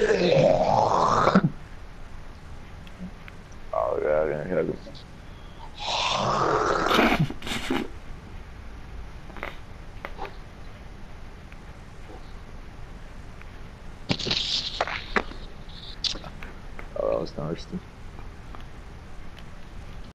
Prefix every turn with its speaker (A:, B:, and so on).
A: oh yeah, I didn't oh, that was nasty.